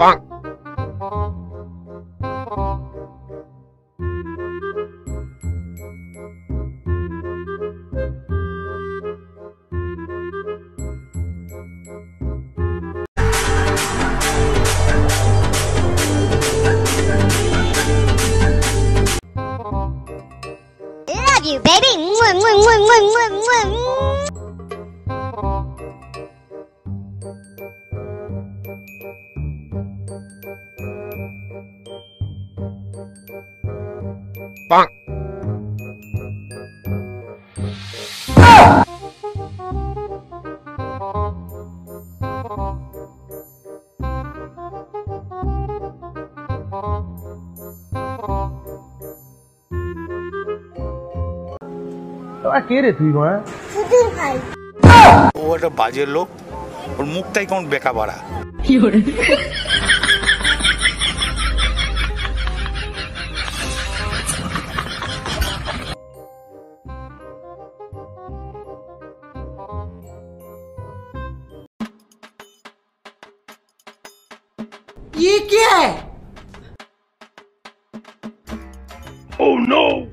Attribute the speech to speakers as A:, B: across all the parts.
A: Bonk. Love you, baby. Mwah, mwah, mwah, mwah, mwah, mwah. কে রে তুই মা
B: সুধীর ভাই
C: ও একটা বাজে লোক ওর মুখটাই কেমন বেকা বাড়া
D: ये क्या है?
E: देखो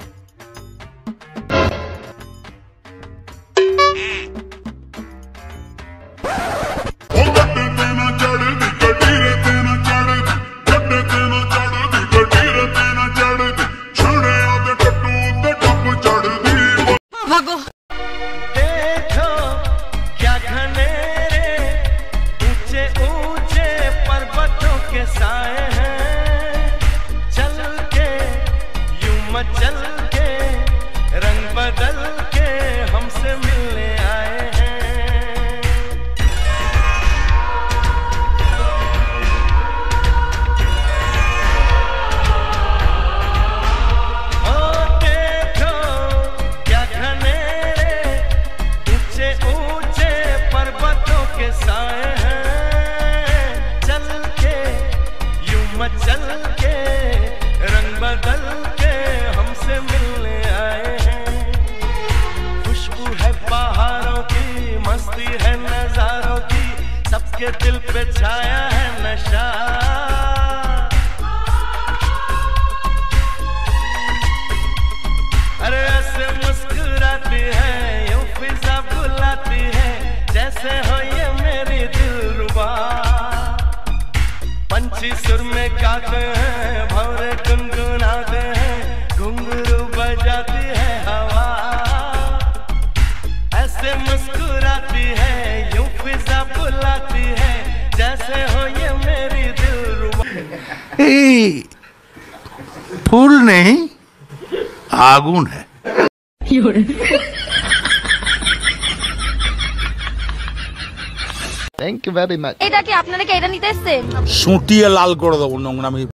E: सबके दिल पे छाया है नशा। अरे ऐसे मुस्कुराती है, यूँ फिजा बुलाती है, जैसे हो ये मेरी दिल दिलरुबा। पंछी सुर में गाते हैं, भौरे गुनगुनाते
C: এই ফুল নেই আগুন হ্যাঁ
A: থ্যাংক ইউ ভেরি মাচ
B: এটা কি আপনারা কি এটা নিতে এসছেন?
C: সুটিয়ে লাল করে দেবো নোংরামি।